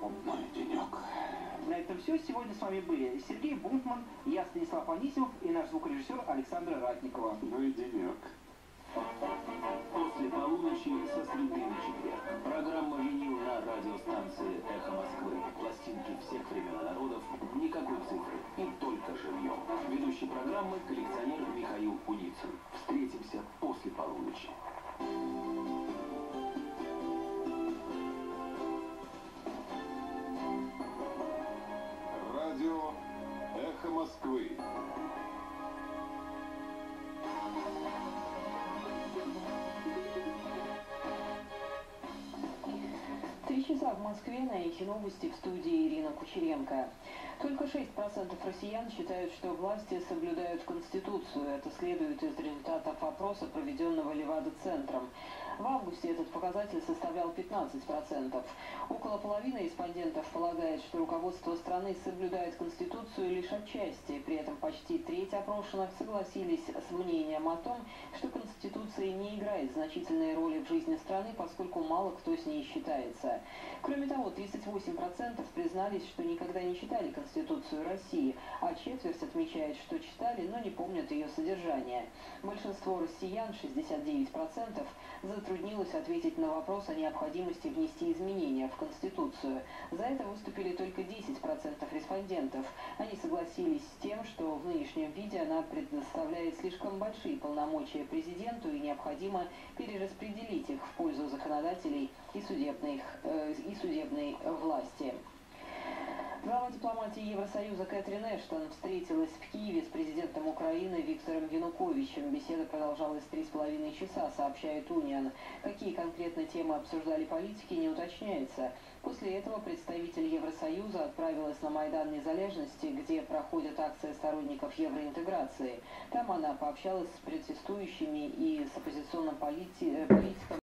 Мой денек. На этом все. Сегодня с вами были Сергей Бунтман, я Станислав Анисимов и наш звукорежиссер Александра Ратникова. Ну и денек. После полуночи со среды на четверг. Программа «Винил» на радиостанции «Эхо Москвы». Пластинки всех времен и народов, никакой цифры и только живьем. Ведущий программы коллекционер Михаил Куницын. Встретимся Эхо часа в Москве на эти новости в студии Ирина Кучеренко. Только 6% россиян считают, что власти соблюдают Конституцию. Это следует из результатов опроса, проведенного Левада-центром. В августе этот показатель составлял 15%. Около половины респондентов полагает, что руководство страны соблюдает Конституцию лишь отчасти. При этом почти треть опрошенных согласились с мнением о том, что Конституция не играет значительной роли в жизни страны, поскольку мало кто с ней считается. Кроме того, 38% признались, что никогда не читали Конституцию России, а четверть отмечает, что читали, но не помнят ее содержание. Большинство россиян, 69%, затруднилось ответить на вопрос о необходимости внести изменения в Конституцию. За это выступили только 10% респондентов. Они согласились с тем, что в нынешнем виде она предоставляет слишком большие полномочия президенту и необходимо перераспределить их в пользу законодателей и, судебных, э, и судебной власти. Глава дипломатии Евросоюза Кэтрин Эштон встретилась в Киеве с президентом Украины Виктором Януковичем. Беседа продолжалась три с половиной часа, сообщает Униан. Какие конкретно темы обсуждали политики, не уточняется. После этого представитель Евросоюза отправилась на Майдан Незалежности, где проходит акция сторонников евроинтеграции. Там она пообщалась с протестующими и с оппозиционным полити... политиком